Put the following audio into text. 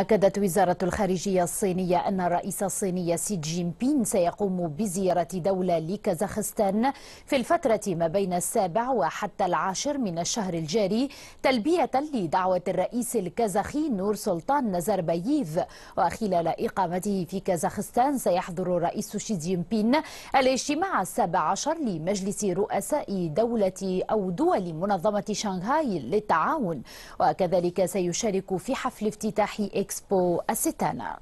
أكدت وزارة الخارجية الصينية أن الرئيس الصيني سي جين بين سيقوم بزيارة دولة لكازاخستان في الفترة ما بين السابع وحتى العاشر من الشهر الجاري تلبية لدعوة الرئيس الكازاخي نور سلطان نزرباييف وخلال إقامته في كازاخستان سيحضر الرئيس شي جين بين الاجتماع السابع عشر لمجلس رؤساء دولة أو دول منظمة شنغهاي للتعاون. وكذلك سيشارك في حفل افتتاح إكسبو الستانة